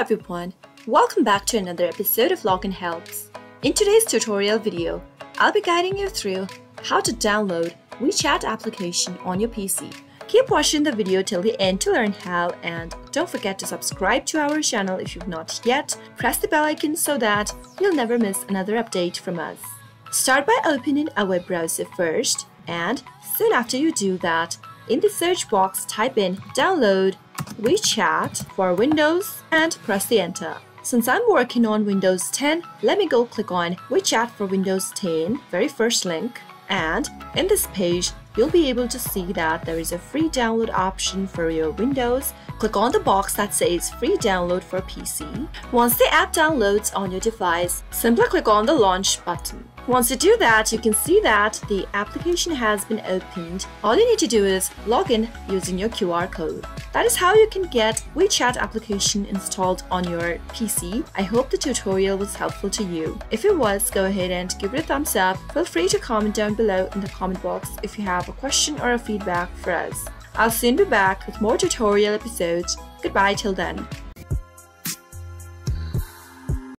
everyone, welcome back to another episode of Login Helps. In today's tutorial video, I'll be guiding you through how to download WeChat application on your PC. Keep watching the video till the end to learn how and don't forget to subscribe to our channel if you've not yet. Press the bell icon so that you'll never miss another update from us. Start by opening a web browser first and soon after you do that, in the search box type in download WeChat for Windows and press the enter. Since I'm working on Windows 10, let me go click on WeChat for Windows 10, very first link. And in this page, you'll be able to see that there is a free download option for your Windows. Click on the box that says free download for PC. Once the app downloads on your device, simply click on the launch button. Once you do that, you can see that the application has been opened. All you need to do is log in using your QR code. That is how you can get WeChat application installed on your PC. I hope the tutorial was helpful to you. If it was, go ahead and give it a thumbs up. Feel free to comment down below in the comment box if you have a question or a feedback for us. I'll soon be back with more tutorial episodes. Goodbye till then.